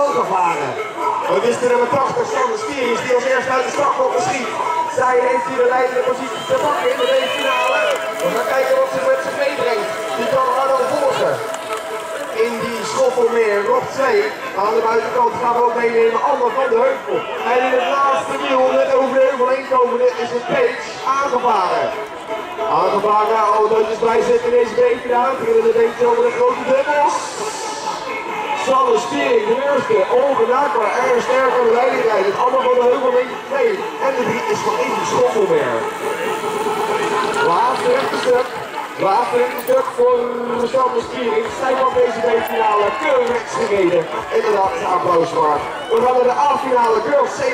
aangevaren. Het is de nummer 80, Sander Stieris, die als eerste uit de startblok schiet. Zij heeft hier de leidende positie te pakken in de finale. We gaan kijken wat ze met zich meebrengt. Die kan Arno volgen. In die schoffelmeer, nog 2. Aan de buitenkant gaan we ook meenemen Anne van de Heuvel. En in het laatste wiel, net over de heuvel heen komende, is het Page aangevaren. Aangevaren, autootjes bijzetten in deze B-finale. Beginnen de beentjes over de grote dubbels. Sanne Stiering, ongenaakbaar, erg sterk aan de leiding rijden. Anne van de Heuvel neemt 2. En de 3 is van Inge Schoffelmeer. Laatste rechte stuk. Laatste rechte stuk voor Sanne Stiering. Zij van deze B-finale keurig gereden. Inderdaad, een applaus. We gaan de A-finale Girls 7.